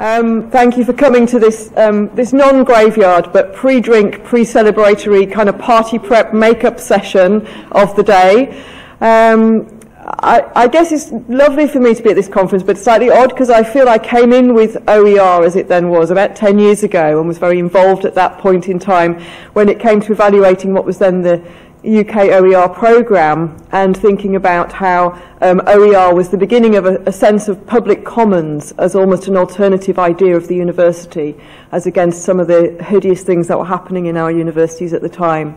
Um, thank you for coming to this, um, this non-graveyard but pre-drink, pre-celebratory kind of party prep makeup session of the day. Um, I, I guess it's lovely for me to be at this conference, but slightly odd because I feel I came in with OER as it then was about 10 years ago and was very involved at that point in time when it came to evaluating what was then the UK OER programme and thinking about how um, OER was the beginning of a, a, sense of public commons as almost an alternative idea of the university as against some of the hideous things that were happening in our universities at the time.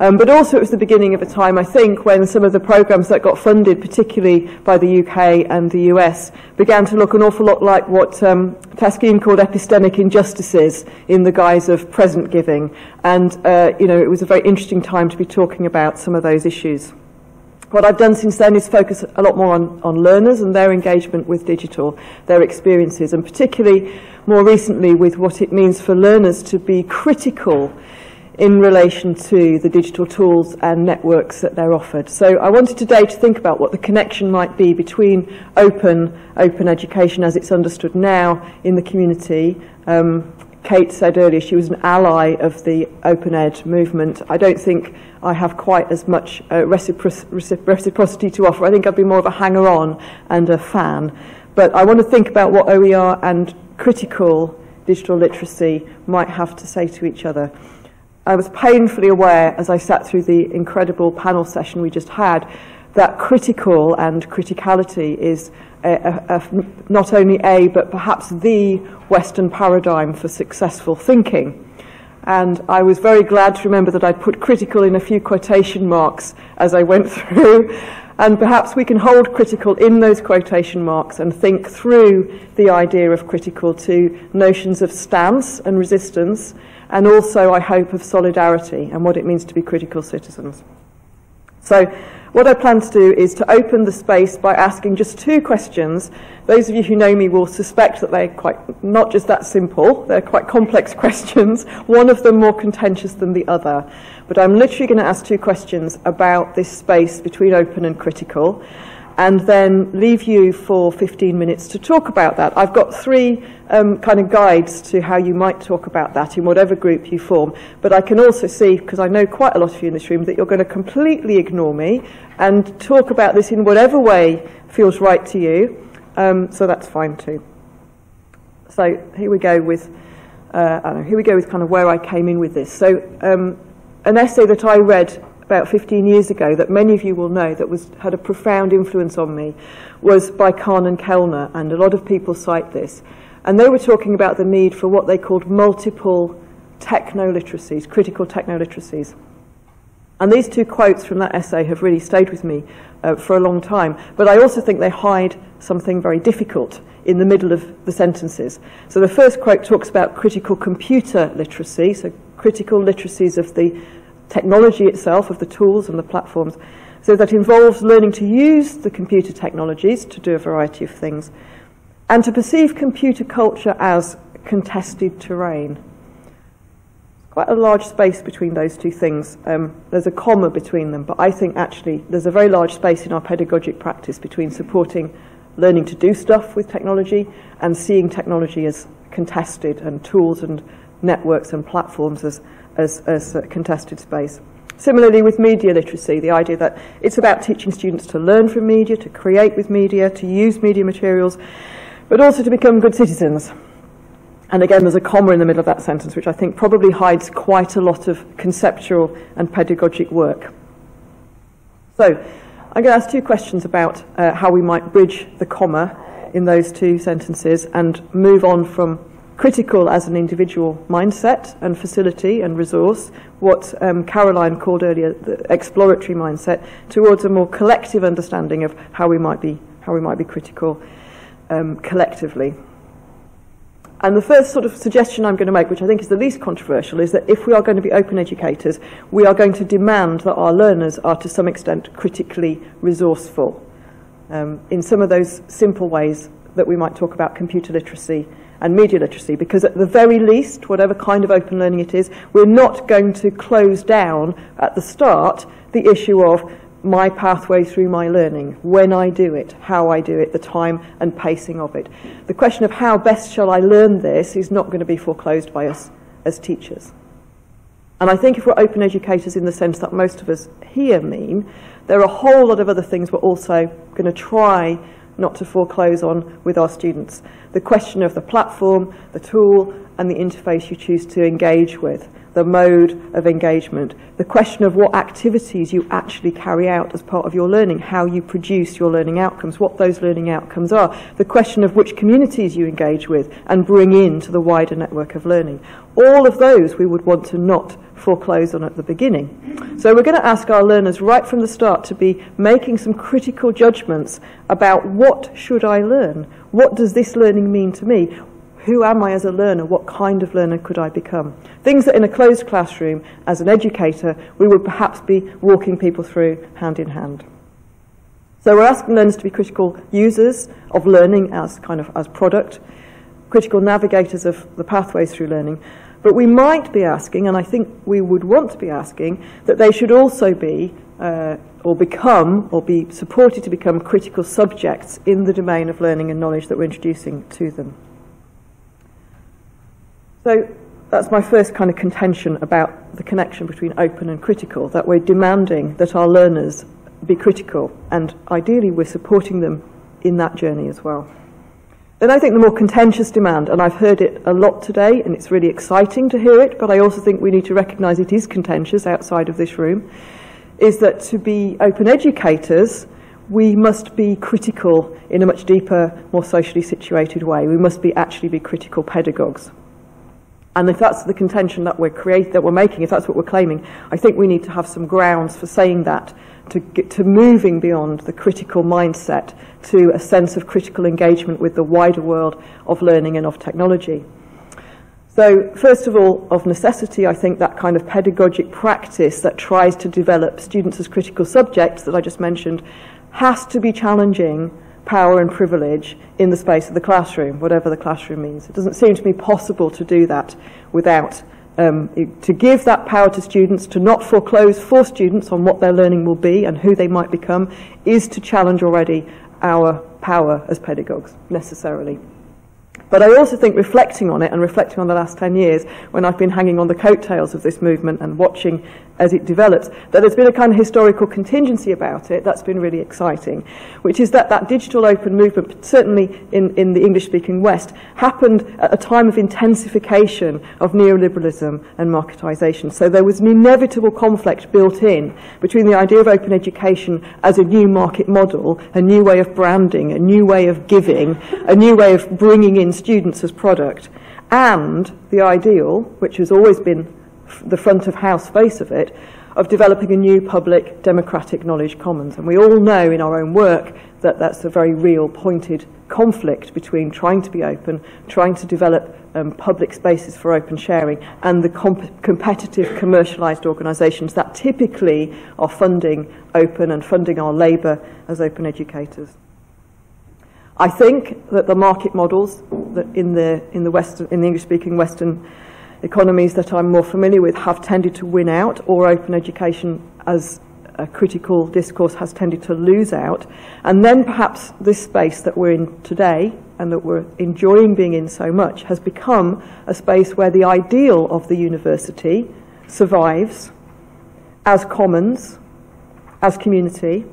Um, but also it was the beginning of a time, I think, when some of the programs that got funded, particularly by the UK and the US, began to look an awful lot like what um, Taskeen called epistemic injustices in the guise of present giving. And, uh, you know, it was a very interesting time to be talking about some of those issues. What I've done since then is focus a lot more on, on learners and their engagement with digital, their experiences, and particularly more recently with what it means for learners to be critical in relation to the digital tools and networks that they're offered. So I wanted today to think about what the connection might be between open, open education as it's understood now in the community. Um, Kate said earlier she was an ally of the open ed movement. I don't think I have quite as much uh, recipro reciprocity to offer. I think I'd be more of a hanger on and a fan. But I want to think about what OER and critical digital literacy might have to say to each other. I was painfully aware as I sat through the incredible panel session we just had that critical and criticality is a, a, a, not only a but perhaps the Western paradigm for successful thinking. And I was very glad to remember that I'd put critical in a few quotation marks as I went through. And perhaps we can hold critical in those quotation marks and think through the idea of critical to notions of stance and resistance and also, I hope, of solidarity and what it means to be critical citizens. So, what I plan to do is to open the space by asking just two questions. Those of you who know me will suspect that they're quite not just that simple, they're quite complex questions, one of them more contentious than the other. But I'm literally going to ask two questions about this space between open and critical. And then leave you for 15 minutes to talk about that. I've got three um, kind of guides to how you might talk about that in whatever group you form. But I can also see, because I know quite a lot of you in this room, that you're going to completely ignore me and talk about this in whatever way feels right to you. Um, so that's fine too. So here we go with, uh, know, here we go with kind of where I came in with this. So um, an essay that I read about 15 years ago that many of you will know that was, had a profound influence on me was by Kahn and Kellner, and a lot of people cite this. And they were talking about the need for what they called multiple techno-literacies, critical techno-literacies. And these two quotes from that essay have really stayed with me uh, for a long time. But I also think they hide something very difficult in the middle of the sentences. So the first quote talks about critical computer literacy, so critical literacies of the technology itself, of the tools and the platforms. So that involves learning to use the computer technologies to do a variety of things and to perceive computer culture as contested terrain. Quite a large space between those two things. Um, there's a comma between them, but I think actually there's a very large space in our pedagogic practice between supporting learning to do stuff with technology and seeing technology as contested and tools and networks and platforms as as, as a contested space. Similarly with media literacy, the idea that it's about teaching students to learn from media, to create with media, to use media materials, but also to become good citizens. And again, there's a comma in the middle of that sentence, which I think probably hides quite a lot of conceptual and pedagogic work. So, I'm going to ask two questions about uh, how we might bridge the comma in those two sentences and move on from critical as an individual mindset and facility and resource, what um, Caroline called earlier the exploratory mindset, towards a more collective understanding of how we might be, how we might be critical um, collectively. And the first sort of suggestion I'm going to make, which I think is the least controversial, is that if we are going to be open educators, we are going to demand that our learners are to some extent critically resourceful um, in some of those simple ways that we might talk about computer literacy and media literacy because at the very least, whatever kind of open learning it is, we're not going to close down at the start the issue of my pathway through my learning, when I do it, how I do it, the time and pacing of it. The question of how best shall I learn this is not going to be foreclosed by us as teachers. And I think if we're open educators in the sense that most of us here mean, there are a whole lot of other things we're also going to try not to foreclose on with our students. The question of the platform, the tool, and the interface you choose to engage with, the mode of engagement, the question of what activities you actually carry out as part of your learning, how you produce your learning outcomes, what those learning outcomes are, the question of which communities you engage with and bring into the wider network of learning. All of those we would want to not foreclose on at the beginning. So we're going to ask our learners right from the start to be making some critical judgments about what should I learn? What does this learning mean to me? Who am I as a learner? What kind of learner could I become? Things that in a closed classroom, as an educator, we would perhaps be walking people through hand in hand. So we're asking learners to be critical users of learning as kind of as product, critical navigators of the pathways through learning. But we might be asking, and I think we would want to be asking, that they should also be uh, or become or be supported to become critical subjects in the domain of learning and knowledge that we're introducing to them. So that's my first kind of contention about the connection between open and critical, that we're demanding that our learners be critical, and ideally we're supporting them in that journey as well. Then I think the more contentious demand, and I've heard it a lot today, and it's really exciting to hear it, but I also think we need to recognise it is contentious outside of this room, is that to be open educators, we must be critical in a much deeper, more socially situated way. We must be actually be critical pedagogues. And if that's the contention that we're, create, that we're making, if that's what we're claiming, I think we need to have some grounds for saying that, to, get, to moving beyond the critical mindset to a sense of critical engagement with the wider world of learning and of technology. So, first of all, of necessity, I think that kind of pedagogic practice that tries to develop students as critical subjects that I just mentioned has to be challenging power and privilege in the space of the classroom, whatever the classroom means. It doesn't seem to me possible to do that without um, to give that power to students, to not foreclose for students on what their learning will be and who they might become, is to challenge already our power as pedagogues, necessarily. But I also think reflecting on it and reflecting on the last 10 years, when I've been hanging on the coattails of this movement and watching as it develops, that there's been a kind of historical contingency about it that's been really exciting, which is that that digital open movement, certainly in, in the English-speaking West, happened at a time of intensification of neoliberalism and marketisation. So there was an inevitable conflict built in between the idea of open education as a new market model, a new way of branding, a new way of giving, a new way of bringing in students as product, and the ideal, which has always been the front of house face of it, of developing a new public democratic knowledge commons. And we all know in our own work that that's a very real pointed conflict between trying to be open, trying to develop um, public spaces for open sharing, and the comp competitive commercialised organisations that typically are funding open and funding our labour as open educators. I think that the market models that in the, in the, Western, in the English-speaking Western economies that I'm more familiar with have tended to win out, or open education as a critical discourse has tended to lose out. And then perhaps this space that we're in today and that we're enjoying being in so much has become a space where the ideal of the university survives as commons, as community,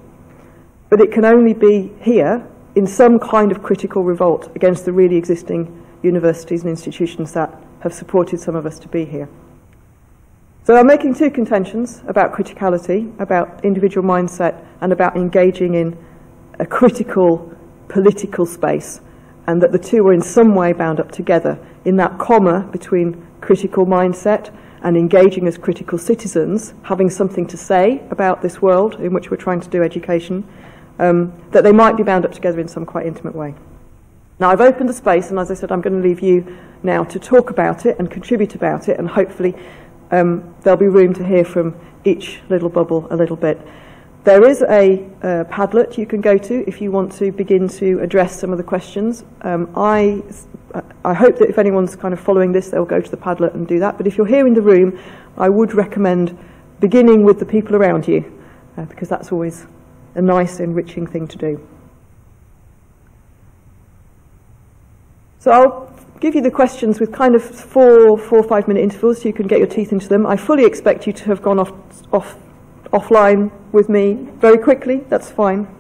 but it can only be here in some kind of critical revolt against the really existing universities and institutions that have supported some of us to be here. So I'm making two contentions about criticality, about individual mindset, and about engaging in a critical political space, and that the two are in some way bound up together in that comma between critical mindset and engaging as critical citizens, having something to say about this world in which we're trying to do education, um, that they might be bound up together in some quite intimate way. Now, I've opened the space, and as I said, I'm going to leave you now to talk about it and contribute about it, and hopefully um, there'll be room to hear from each little bubble a little bit. There is a uh, Padlet you can go to if you want to begin to address some of the questions. Um, I, I hope that if anyone's kind of following this, they'll go to the Padlet and do that. But if you're here in the room, I would recommend beginning with the people around you uh, because that's always a nice, enriching thing to do. So I'll give you the questions with kind of four, four five minute intervals so you can get your teeth into them. I fully expect you to have gone off, off, offline with me very quickly. That's fine.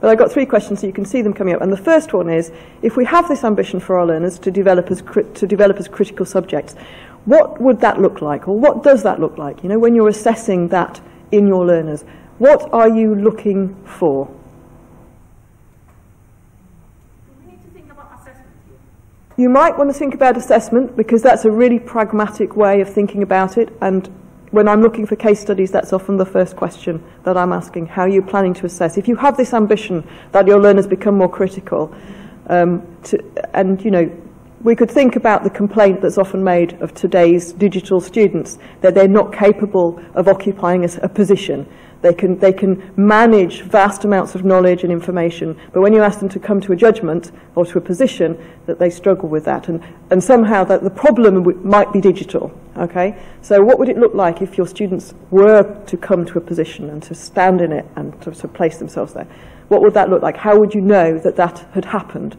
But I've got three questions so you can see them coming up. And the first one is, if we have this ambition for our learners to develop as, to develop as critical subjects, what would that look like? Or what does that look like? You know, when you're assessing that in your learners, what are you looking for? You might want to think about assessment because that's a really pragmatic way of thinking about it. And when I'm looking for case studies, that's often the first question that I'm asking. How are you planning to assess? If you have this ambition that your learners become more critical, um, to, and, you know, we could think about the complaint that's often made of today's digital students that they're not capable of occupying a, a position. They can, they can manage vast amounts of knowledge and information, but when you ask them to come to a judgment or to a position, that they struggle with that. And, and somehow that the problem might be digital. Okay? So what would it look like if your students were to come to a position and to stand in it and to, to place themselves there? What would that look like? How would you know that that had happened?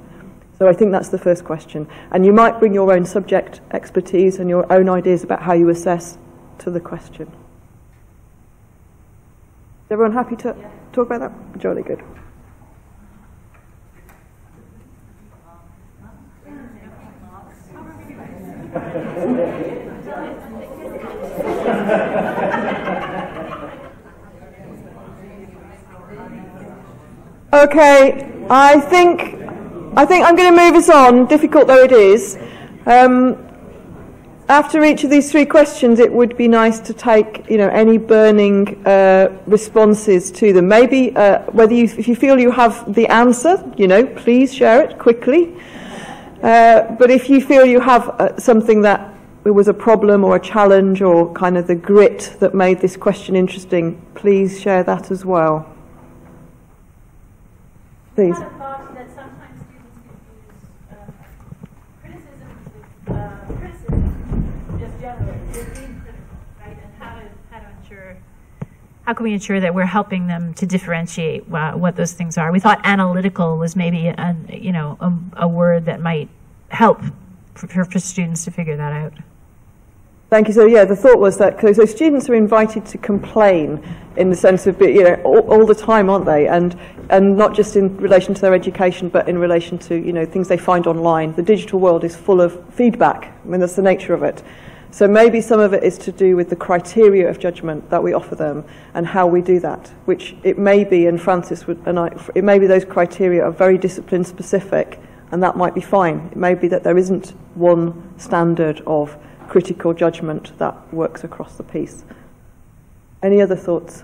So I think that's the first question. And you might bring your own subject expertise and your own ideas about how you assess to the question. Is everyone happy to yeah. talk about that? Jolly good. okay, I think I think I'm going to move us on, difficult though it is. Um, after each of these three questions, it would be nice to take, you know, any burning uh, responses to them. Maybe uh, whether you, if you feel you have the answer, you know, please share it quickly. Uh, but if you feel you have uh, something that was a problem or a challenge or kind of the grit that made this question interesting, please share that as well. Please. How can we ensure that we're helping them to differentiate what those things are? We thought analytical was maybe a, you know a, a word that might help for, for, students to figure that out. Thank you. So yeah, the thought was that so students are invited to complain in the sense of you know all, all, the time, aren't they? And and not just in relation to their education, but in relation to you know things they find online. The digital world is full of feedback. I mean, that's the nature of it. So maybe some of it is to do with the criteria of judgment that we offer them and how we do that, which it may be, and Francis would, and I, it may be those criteria are very discipline specific, and that might be fine. It may be that there isn't one standard of critical judgment that works across the piece. Any other thoughts?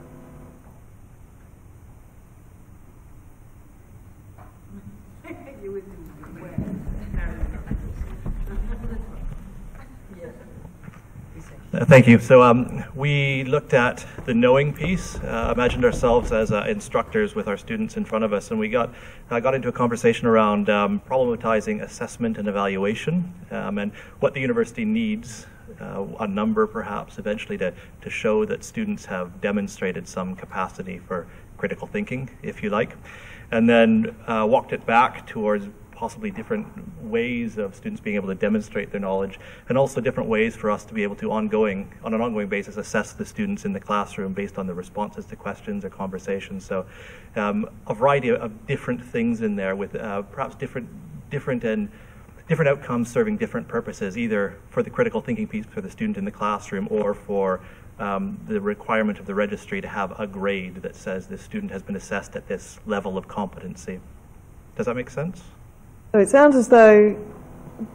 Thank you. So um, we looked at the knowing piece, uh, imagined ourselves as uh, instructors with our students in front of us, and we got uh, got into a conversation around um, problematizing assessment and evaluation, um, and what the university needs, uh, a number perhaps eventually to to show that students have demonstrated some capacity for critical thinking, if you like, and then uh, walked it back towards possibly different ways of students being able to demonstrate their knowledge, and also different ways for us to be able to ongoing, on an ongoing basis, assess the students in the classroom based on their responses to questions or conversations. So, um, a variety of different things in there with uh, perhaps different, different and different outcomes serving different purposes, either for the critical thinking piece for the student in the classroom or for um, the requirement of the registry to have a grade that says the student has been assessed at this level of competency. Does that make sense? So it sounds as though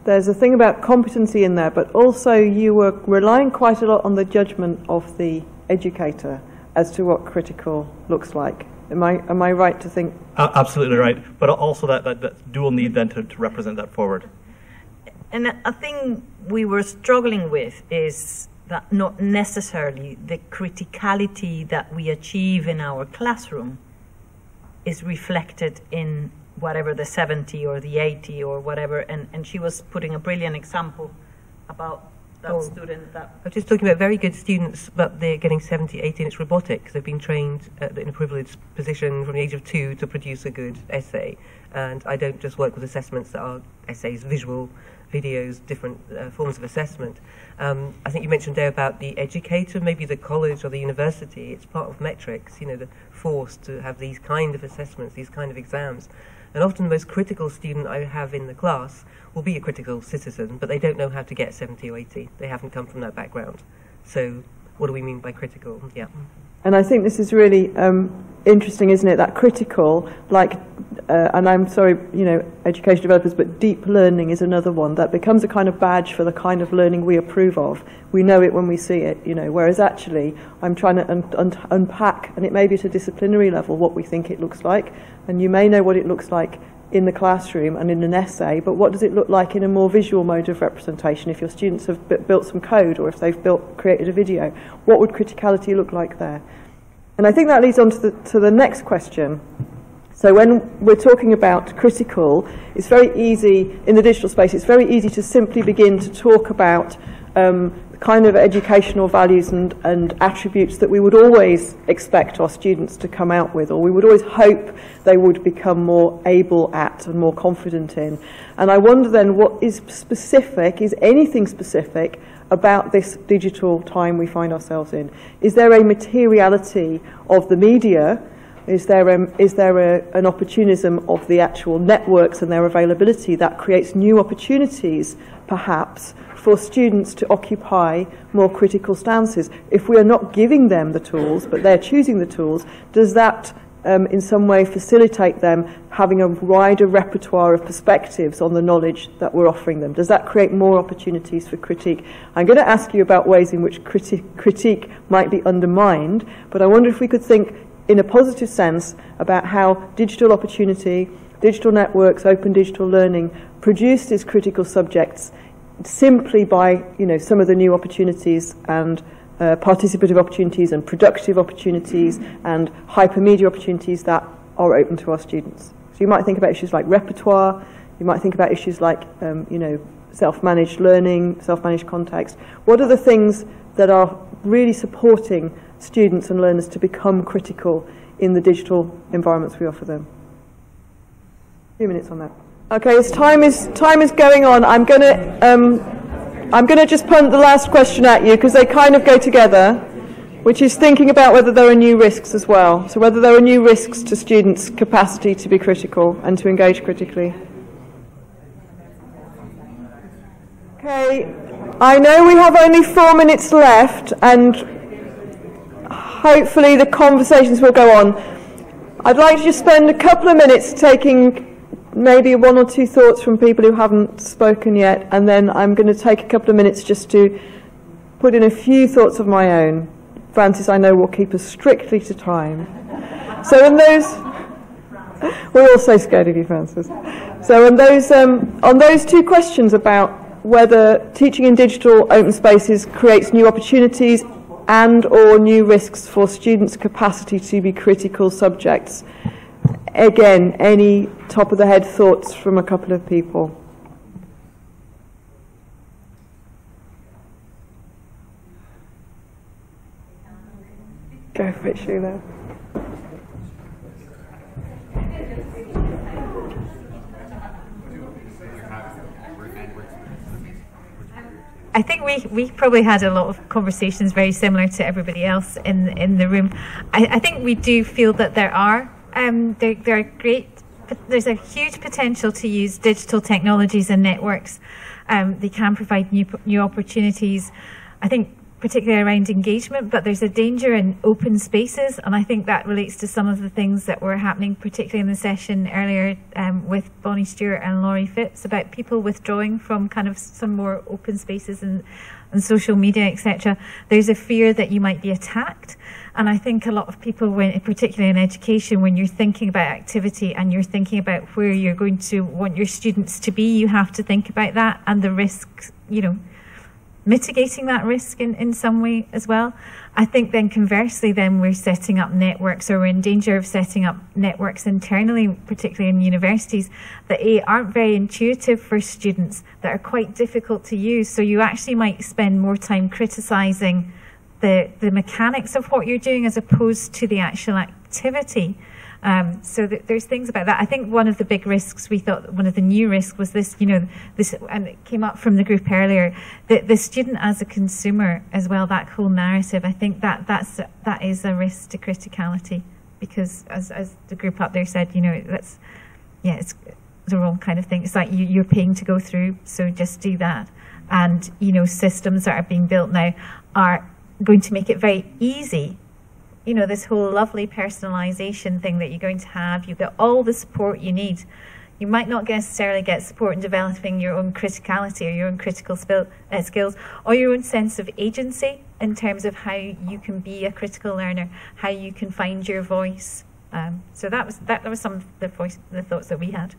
there's a thing about competency in there, but also you were relying quite a lot on the judgment of the educator as to what critical looks like. Am I, am I right to think? Uh, absolutely right. But also that, that, that dual need then to, to represent that forward. And a thing we were struggling with is that not necessarily the criticality that we achieve in our classroom is reflected in whatever the 70 or the 80 or whatever and, and she was putting a brilliant example about that oh, student that. I was just talking about very good students, but they're getting 70, 80, and it's robotic. They've been trained in a privileged position from the age of two to produce a good essay. And I don't just work with assessments that are essays, visual videos, different uh, forms of assessment. Um, I think you mentioned there about the educator, maybe the college or the university. It's part of metrics, you know, the force to have these kind of assessments, these kind of exams. And often the most critical student I have in the class will be a critical citizen, but they don't know how to get 70 or 80. They haven't come from that background. So what do we mean by critical? Yeah. And I think this is really um, interesting, isn't it? That critical, like, uh, and I'm sorry, you know, education developers, but deep learning is another one that becomes a kind of badge for the kind of learning we approve of. We know it when we see it, you know, whereas actually I'm trying to un un unpack, and it may be at a disciplinary level, what we think it looks like. And you may know what it looks like in the classroom and in an essay, but what does it look like in a more visual mode of representation if your students have built some code or if they've built created a video? What would criticality look like there? And I think that leads on to the, to the next question. So when we're talking about critical, it's very easy, in the digital space, it's very easy to simply begin to talk about um, kind of educational values and, and attributes that we would always expect our students to come out with, or we would always hope they would become more able at and more confident in. And I wonder then what is specific, is anything specific about this digital time we find ourselves in? Is there a materiality of the media Is there, a, is there a, an opportunism of the actual networks and their availability that creates new opportunities, perhaps, for students to occupy more critical stances. If we are not giving them the tools, but they're choosing the tools, does that um, in some way facilitate them having a wider repertoire of perspectives on the knowledge that we're offering them? Does that create more opportunities for critique? I'm going to ask you about ways in which criti critique might be undermined, but I wonder if we could think in a positive sense about how digital opportunity, digital networks, open digital learning produce these critical subjects simply by you know some of the new opportunities and uh, participative opportunities and productive opportunities and hypermedia opportunities that are open to our students. So you might think about issues like repertoire, you might think about issues like um, you know self-managed learning, self-managed context. What are the things that are really supporting students and learners to become critical in the digital environments we offer them? A few minutes on that. Okay, as time is time is going on, I'm going to um, I'm going to just punt the last question at you because they kind of go together, which is thinking about whether there are new risks as well. So whether there are new risks to students' capacity to be critical and to engage critically. Okay, I know we have only four minutes left, and hopefully the conversations will go on. I'd like to just spend a couple of minutes taking maybe one or two thoughts from people who haven't spoken yet, and then I'm going to take a couple of minutes just to put in a few thoughts of my own. Francis, I know, will keep us strictly to time. So, in those, we're all so scared of you, Francis. So, in those, um, on those two questions about whether teaching in digital open spaces creates new opportunities and or new risks for students' capacity to be critical subjects, again, any top of the head thoughts from a couple of people? Go for it, Sheila. I think we, we probably had a lot of conversations very similar to everybody else in in the room. I, I think we do feel that there are um, there, there are great, there's a huge potential to use digital technologies and networks. Um, they can provide new, new opportunities. I think particularly around engagement, but there's a danger in open spaces, and I think that relates to some of the things that were happening, particularly in the session earlier um, with Bonnie Stewart and Lawrie Phipps about people withdrawing from kind of some more open spaces and, and social media, etc. There's a fear that you might be attacked. And I think a lot of people, when, particularly in education, when you're thinking about activity and you're thinking about where you're going to want your students to be, you have to think about that and the risks, you know, mitigating that risk in, in some way as well. I think then conversely, then we're setting up networks or we're in danger of setting up networks internally, particularly in universities, that A, aren't very intuitive for students, that are quite difficult to use. So you actually might spend more time criticising the, the mechanics of what you're doing as opposed to the actual activity. Um, so th- there's things about that. I think one of the big risks we thought one of the new risks was this, you know, this, and it came up from the group earlier, the, the student as a consumer as well. That whole narrative. I think that that's that is a risk to criticality because, as as the group up there said, you know, that's yeah, it's the wrong kind of thing. It's like you, you're paying to go through, so just do that. And you know, systems that are being built now are going to make it very easy you know, this whole lovely personalization thing that you're going to have. You get all the support you need. You might not necessarily get support in developing your own criticality or your own critical spill, uh, skills or your own sense of agency in terms of how you can be a critical learner, how you can find your voice. Um, so that was that, that was some of the, voice, the thoughts that we had.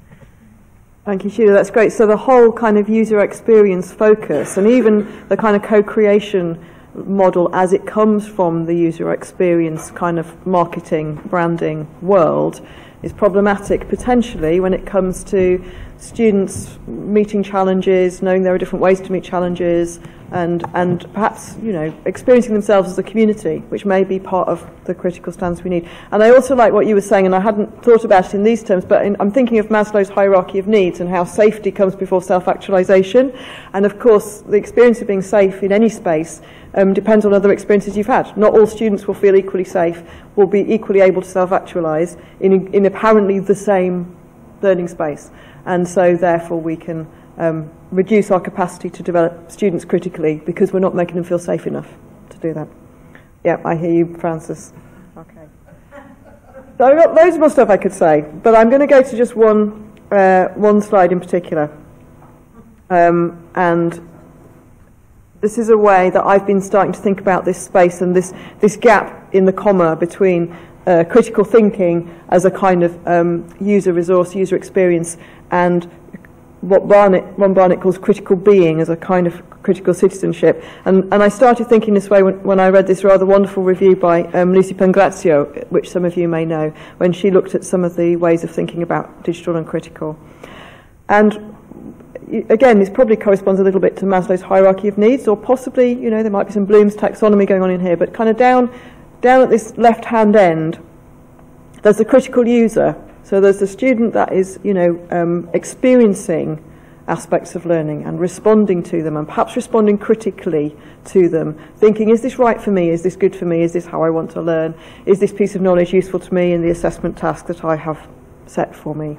Thank you, Sheila. That's great. So the whole kind of user experience focus and even the kind of co-creation model as it comes from the user experience kind of marketing, branding world is problematic potentially when it comes to students meeting challenges, knowing there are different ways to meet challenges, and, and perhaps, you know, experiencing themselves as a community, which may be part of the critical stance we need. And I also like what you were saying, and I hadn't thought about it in these terms, but in, I'm thinking of Maslow's hierarchy of needs and how safety comes before self-actualization. And of course, the experience of being safe in any space um, depends on other experiences you've had. Not all students will feel equally safe, will be equally able to self-actualize in, in apparently the same learning space. And so therefore we can um, reduce our capacity to develop students critically because we're not making them feel safe enough to do that. Yeah, I hear you, Francis. Okay. So I've got loads more stuff I could say, but I'm going to go to just one, uh, one slide in particular. Um, and this is a way that I've been starting to think about this space and this, this gap in the comma between uh, critical thinking as a kind of um, user resource, user experience, and what Barnett, Ron Barnett calls critical being as a kind of critical citizenship. And, and I started thinking this way when, when I read this rather wonderful review by um, Luci Pangrazio, which some of you may know, when she looked at some of the ways of thinking about digital and critical. And again, this probably corresponds a little bit to Maslow's hierarchy of needs, or possibly, you know, there might be some Bloom's taxonomy going on in here, but kind of down, down at this left-hand end, there's the critical user. So there's the student that is, you know, um, experiencing aspects of learning and responding to them and perhaps responding critically to them, thinking, is this right for me? Is this good for me? Is this how I want to learn? Is this piece of knowledge useful to me in the assessment task that I have set for me?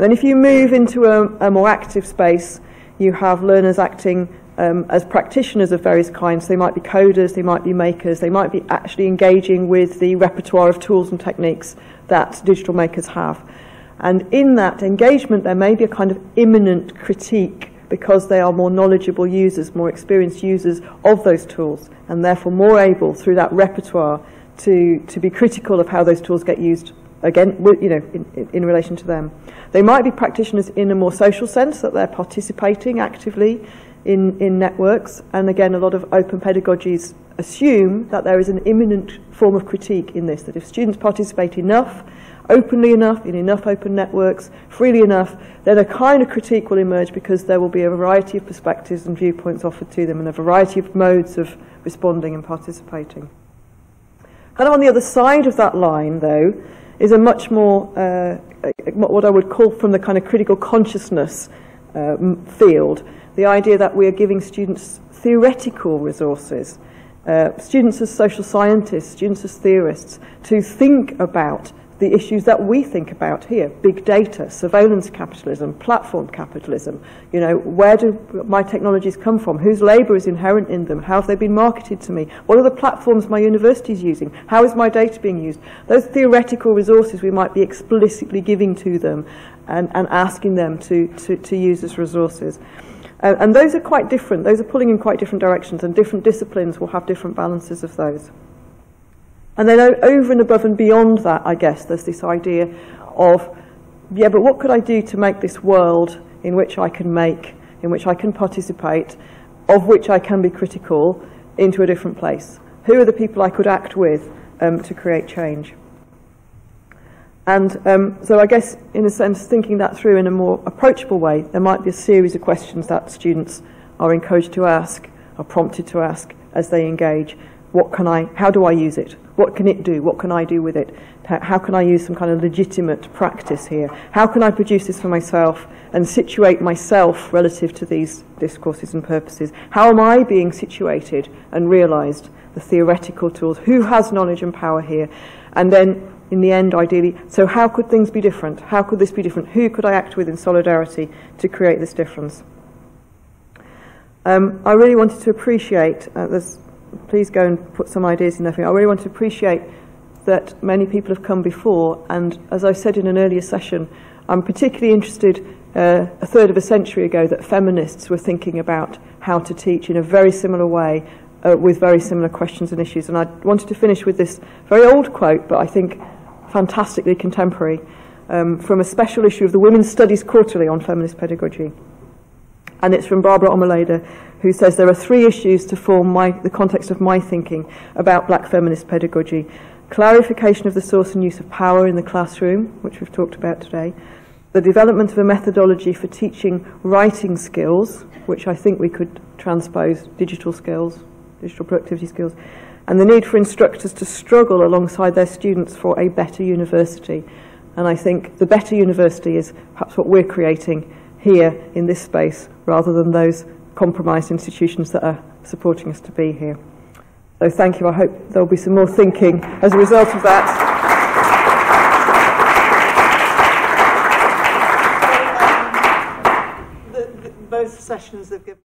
Then if you move into a, a more active space, you have learners acting um, as practitioners of various kinds. They might be coders, they might be makers, they might be actually engaging with the repertoire of tools and techniques that digital makers have. And in that engagement, there may be a kind of immanent critique because they are more knowledgeable users, more experienced users of those tools, and therefore more able, through that repertoire, to, to be critical of how those tools get used again, you know, in, in relation to them. They might be practitioners in a more social sense, that they're participating actively in, in networks. And again, a lot of open pedagogies assume that there is an immanent form of critique in this, that if students participate enough, openly enough, in enough open networks, freely enough, then a kind of critique will emerge because there will be a variety of perspectives and viewpoints offered to them and a variety of modes of responding and participating. Kind of on the other side of that line, though, is a much more, uh, uh, what I would call from the kind of critical consciousness uh, field, the idea that we are giving students theoretical resources, uh, students as social scientists, students as theorists, to think about the issues that we think about here big data, surveillance capitalism, platform capitalism. You know, where do my technologies come from? Whose labor is inherent in them? How have they been marketed to me? What are the platforms my university is using? How is my data being used? Those theoretical resources we might be explicitly giving to them and, and asking them to, to, to use as resources. Uh, and those are quite different. Those are pulling in quite different directions, and different disciplines will have different balances of those. And then over and above and beyond that, I guess, there's this idea of, yeah, but what could I do to make this world in which I can make, in which I can participate, of which I can be critical into a different place? Who are the people I could act with um, to create change? And um, so I guess, in a sense, thinking that through in a more approachable way, there might be a series of questions that students are encouraged to ask, are prompted to ask as they engage. What can I, how do I use it? What can it do? What can I do with it? How can I use some kind of legitimate practice here? How can I produce this for myself and situate myself relative to these discourses and purposes? How am I being situated and realised? The theoretical tools. Who has knowledge and power here? And then in the end, ideally. So how could things be different? How could this be different? Who could I act with in solidarity to create this difference? Um, I really wanted to appreciate, uh, please go and put some ideas in there for me. I really want to appreciate that many people have come before, and as I said in an earlier session, I'm particularly interested uh, a third of a century ago that feminists were thinking about how to teach in a very similar way uh, with very similar questions and issues. And I wanted to finish with this very old quote, but I think fantastically contemporary, um, from a special issue of the Women's Studies Quarterly on feminist pedagogy. And it's from Barbara Omeleda, who says there are three issues to form my, the context of my thinking about black feminist pedagogy. Clarification of the source and use of power in the classroom, which we've talked about today. The development of a methodology for teaching writing skills, which I think we could transpose digital skills, digital productivity skills and the need for instructors to struggle alongside their students for a better university. And I think the better university is perhaps what we're creating here in this space rather than those compromised institutions that are supporting us to be here. So thank you. I hope there'll be some more thinking as a result of that. both sessions have given